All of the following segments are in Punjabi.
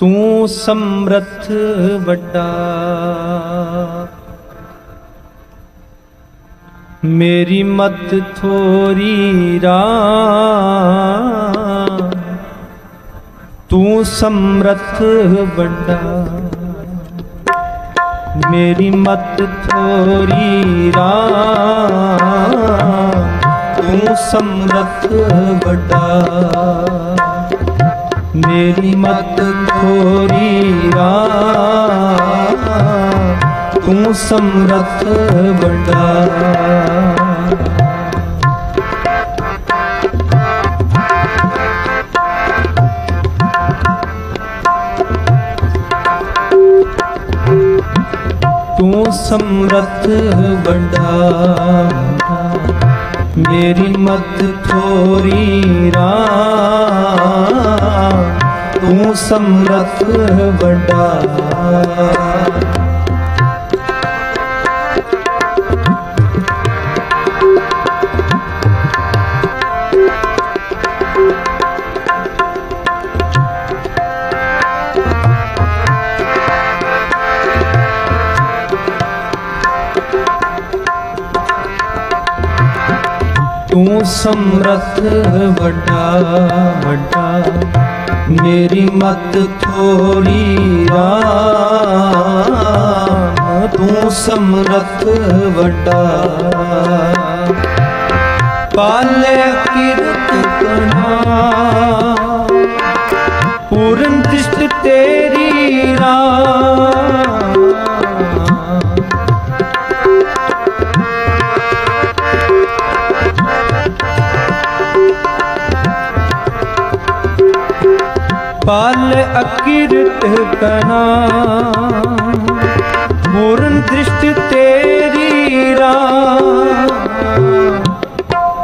ਤੂੰ ਸਮਰੱਥ ਵੱਡਾ। ਮੇਰੀ ਮਤ ਥੋਰੀ ਰਾ ਤੂੰ ਸਮਰੱਥ ਵੱਡਾ। ਮੇਰੀ ਮਤ ਥੋਰੀ ਰਾ ਤੂੰ ਸਮਰੱਥ ਵੱਡਾ। ਮੇਰੀ ਮਤ ਥੋਰੀ ਰਾ। ਤੂੰ ਸਮਰਥ ਵੱਡਾ। ਤੂੰ ਸਮਰਥ ਵੱਡਾ। ਮੇਰੀ ਮਤ ਥੋਰੀ ਰਾ ਤੂੰ ਸਮਰਥ ਵੱਡਾ। ਤੂੰ ਸਮਰਥ ਵੱਡਾ ਵੱਡਾ। ਮੇਰੀ ਮਤ ਥੋੜੀ ਰਾਮ ਤੂੰ ਸਮਰਥ ਵੱਡਾ। ਪਾਲ ਅਕਿਰਤ ਕਨਾ। ਮੂਰਨ ਦ੍ਰਿਸ਼ਟ ਤੇਰੀ ਰਾ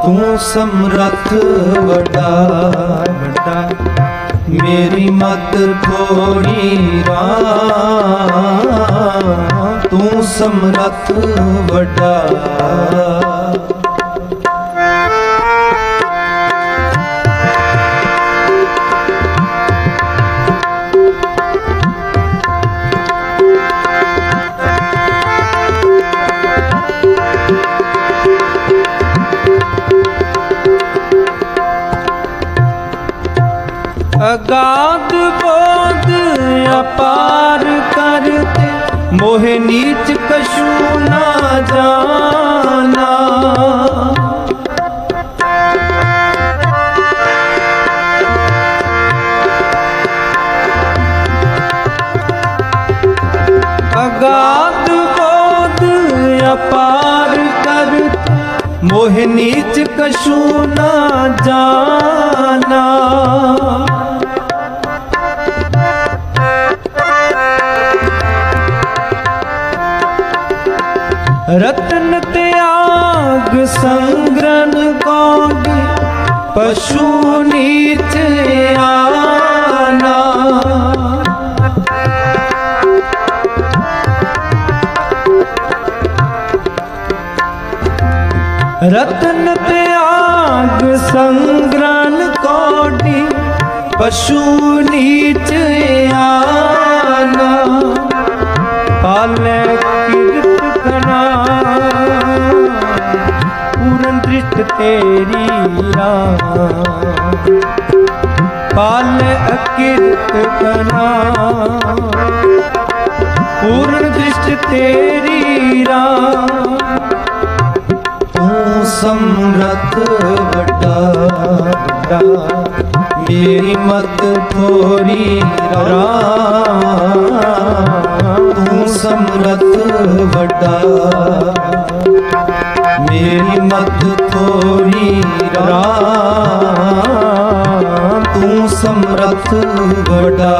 ਤੂੰ ਸਮਰਥ ਵਡਾ, ਵੱਡਾ। ਮੇਰੀ ਮਤ ਥੋੜੀ ਰਾ ਤੂੰ ਸਮਰਥ ਵੱਡਾ। ਅਗਾਧ ਬੋਧ ਅਪਾਰ ਕਰਤੇ। ਮੋਹ ਨੀਚ ਕਛੂ ਨਾ ਜਾਣਾ। ਅਗਾਧ ਬੋਧ ਅਪਾਰ ਕਰਤੇ। ਮੋਹ ਨੀਚ ਕਛੂ ਨਾ ਜਾਣਾ। ਪਸ਼ੂ ਨੀਚ ਆਨਾ ਰਤਨ ਤਿਆਗ ਸੰਗਰਨ ਕੋਡੀ ਪਸ਼ੂ ਨੀਚ ਆਨਾ ਪਾਲੇ ਤੇਰੀ ਰਾ ਪਾਲੇ ਅਕਿਰਤ ਕਨਾ। ਪੂਰਨ ਦ੍ਰਿਸ਼ਟ ਤੇਰੀ ਰਾ ਤੂੰ ਸਮਰਥ ਵੱਡਾ ਮੇਰੀ ਮਤ ਥੋਰੀ ਰਾ ਤੂੰ ਸਮਰਥ ਵੱਡਾ। ਮੇਰੀ ਮਤ ਸਮਰਥ ਵੱਡਾ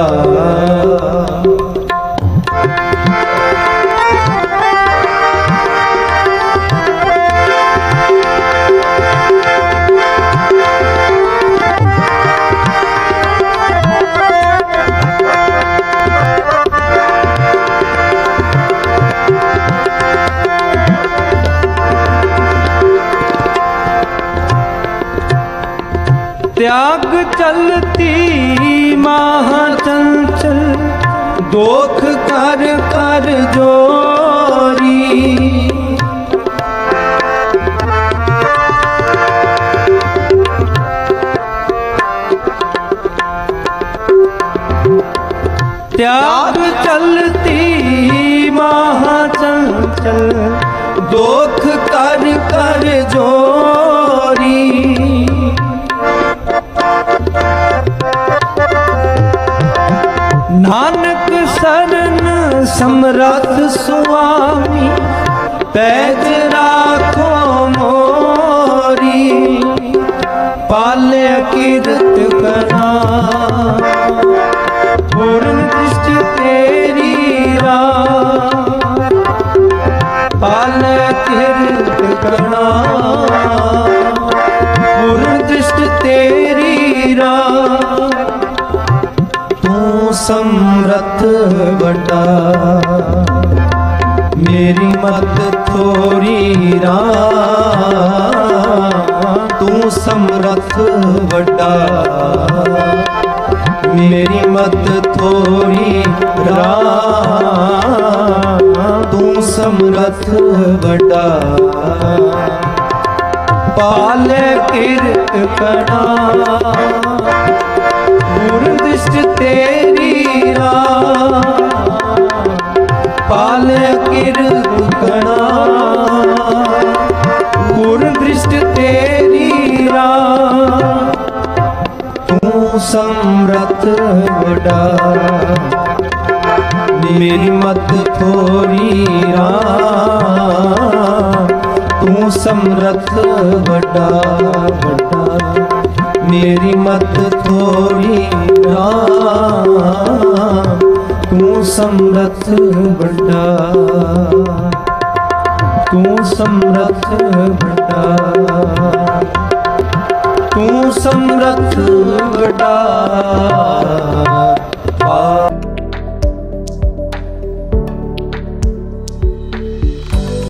त्याग चलती महाचंचल दोख कर कर जोरी। त्याग चलती महाचंचल दोख कर कर जोरी। ਨਾਨਕ ਸਰਨ ਸਮਰੱਥ ਸੁਆਮੀ ਪੈਜ ਰਾਖੋ ਸਮਰਥ ਵੱਡਾ। ਮੇਰੀ ਮਤ ਥੋਰੀ ਰਾ ਤੂੰ ਸਮਰਥ ਵੱਡਾ। ਮੇਰੀ ਮਤ ਥੋੜੀ ਰਾ ਤੂੰ ਸਮਰਥ ਵੱਡਾ। ਪਾਲ ਕਿਰਤ ਕਣਾ ਪੂਰਨ ਤੇਰੀ ਰਾ ਪਾਲ ਕਿਰਤ ਕਣਾ ਪੂਰਨ ਦ੍ਰਿਸ਼ਟ ਤੇਰੀ ਰਾ ਤੂੰ ਸਮਰਥ ਵਡਾ ਮੇਰੀ ਮਤ ਥੋੜੀ ਰਾ ਤੂੰ ਸਮਰਥ ਵਡਾ ਵਡਾ। ਮੇਰੀ ਮਤ ਥੋੜੀ ਰਾ ਤੂੰ ਸਮਰਥ ਵੱਡਾ। ਤੂੰ ਸਮਰਥ ਵੱਡਾ। ਤੂੰ ਸਮਰਥ ਵੱਡਾ।